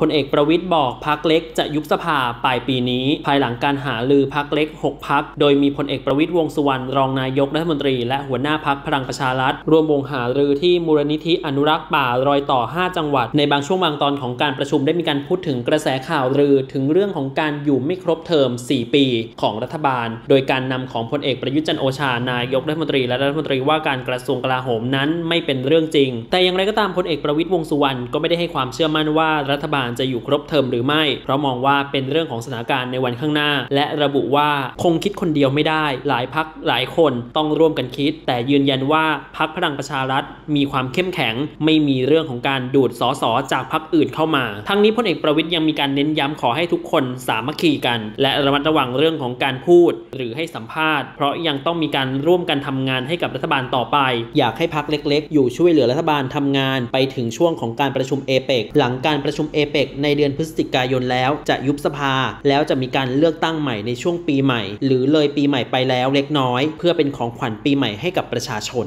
พลเอกประวิทย์บอกพักเล็กจะยุบสภาปลายปีนี้ ภายหลังการหาลือพักเล็ก 6 พัก โดยมีพลเอกประวิทย์วงสุวรรณรองนายกรัฐมนตรี และหัวหน้าพักพลังประชารัฐร่วมวงหาลือที่มูลนิธิอนุรักษ์ป่ารอยต่อ 5 จังหวัด ในบางช่วงบางตอนของการประชุมได้มีการพูดถึงกระแสข่าวลือถึงเรื่องของการอยู่ไม่ครบเทอม 4 ปีของรัฐบาล โดยการนำของพลเอกประยุทธ์จันโอชานายกรัฐมนตรี และรัฐมนตรีว่าการกระทรวงกลาโหมนั้นไม่เป็นเรื่องจริง แต่อย่างไรก็ตามพลเอกประวิทย์วงสุวรรณก็ไม่ได้ให้ความเชื่อมั่นว่ารัฐบาลจะอยู่ครบเทอมหรือไม่ เพราะมองว่าเป็นเรื่องของสถานการณ์ในวันข้างหน้า และระบุว่าคงคิดคนเดียวไม่ได้ หลายพักหลายคนต้องร่วมกันคิด แต่ยืนยันว่าพักพลังประชารัฐมีความเข้มแข็ง ไม่มีเรื่องของการดูดสอสอจากพักอื่นเข้ามา ทั้งนี้พลเอกประวิทย์ยังมีการเน้นย้ำขอให้ทุกคนสามัคคีกัน และระมัดระวังเรื่องของการพูด หรือให้สัมภาษณ์ เพราะยังต้องมีการร่วมกันทำงานให้กับรัฐบาลต่อไป อยากให้พักเล็ก ๆ อยู่ช่วยเหลือรัฐบาลทำงาน ไปถึงช่วงของการประชุมเอเปกหลังการประชุมเอเปปกในเดือนพฤศจิกายนแล้วจะยุบสภา แล้วจะมีการเลือกตั้งใหม่ในช่วงปีใหม่ หรือเลยปีใหม่ไปแล้วเล็กน้อย เพื่อเป็นของขวัญปีใหม่ให้กับประชาชน